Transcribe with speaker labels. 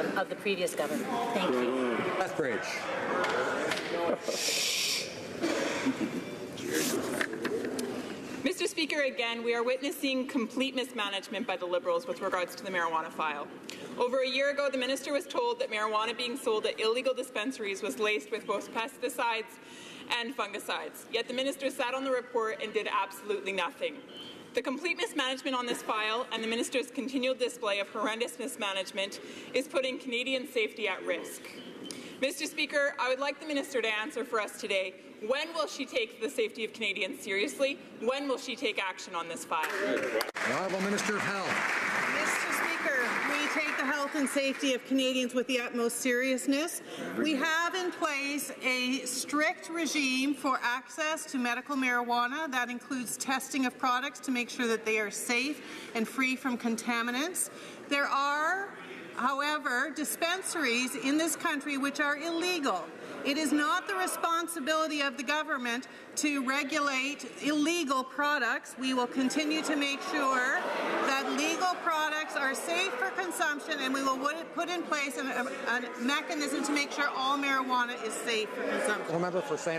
Speaker 1: of, of the previous government. Thank you.
Speaker 2: Lethbridge.
Speaker 3: Mr. Speaker, again, we are witnessing complete mismanagement by the Liberals with regards to the marijuana file. Over a year ago, the minister was told that marijuana being sold at illegal dispensaries was laced with both pesticides and fungicides. Yet the minister sat on the report and did absolutely nothing. The complete mismanagement on this file and the minister's continual display of horrendous mismanagement is putting Canadian safety at risk. Mr. Speaker, I would like the minister to answer for us today. When will she take the safety of Canadians seriously? When will she take action on this file?
Speaker 2: The Honourable Minister of Health.
Speaker 4: Mr. Speaker, we take the health and safety of Canadians with the utmost seriousness. We have in place a strict regime for access to medical marijuana that includes testing of products to make sure that they are safe and free from contaminants. There are however, dispensaries in this country which are illegal. It is not the responsibility of the government to regulate illegal products. We will continue to make sure legal products are safe for consumption and we will put in place a, a mechanism to make sure all marijuana is safe for consumption.
Speaker 2: Member for St.